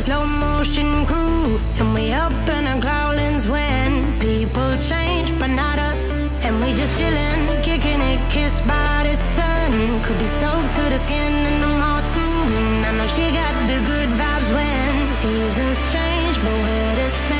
slow motion crew. And we up in our growlings when people change, but not us. And we just chillin', kicking it, kissed by the sun. Could be soaked to the skin in the mall soon. I know she got the good vibes when seasons change, but we're the same.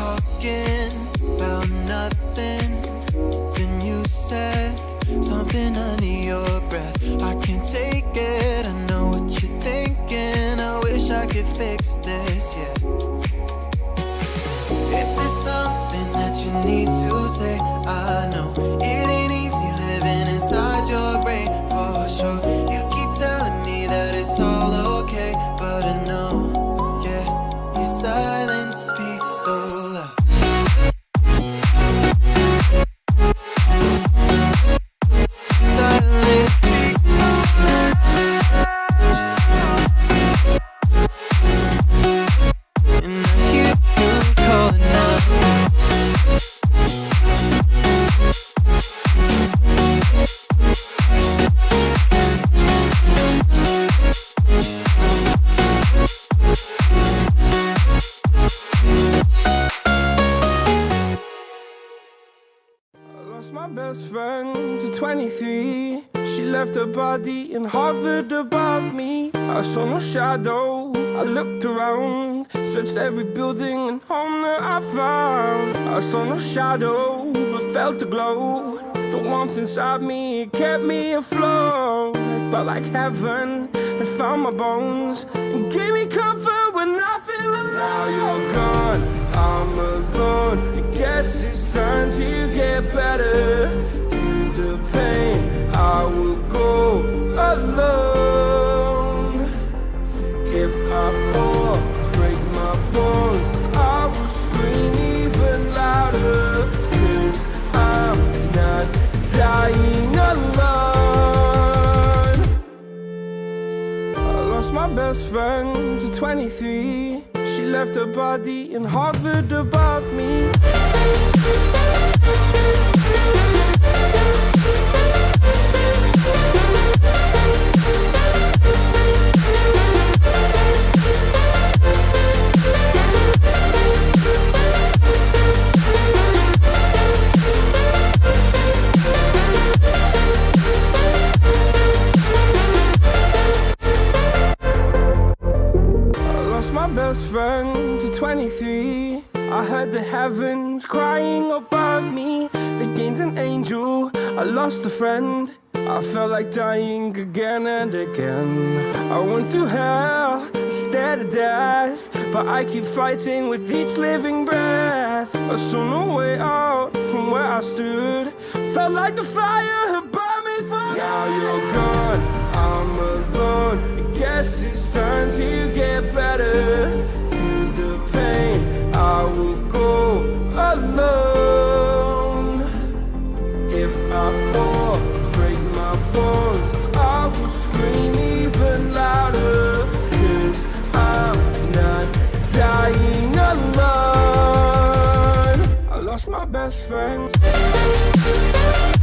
Talking about nothing. Then you said something under your breath. I can't take it. I know what you're thinking. I wish I could fix this, yeah. If there's something that you need to say. I know Her body and hovered above me. I saw no shadow. I looked around, searched every building and home that I found. I saw no shadow, but felt a glow. The warmth inside me kept me afloat. Felt like heaven had found my bones and gave me comfort 23. She left her body and hovered above me. I lost a friend. I felt like dying again and again. I went through hell, stared at death. But I keep fighting with each living breath. I saw no way out from where I stood. Felt like the fire had burned me for Now you're gone, I'm alone. I guess it's time to get better. Lost my best friend.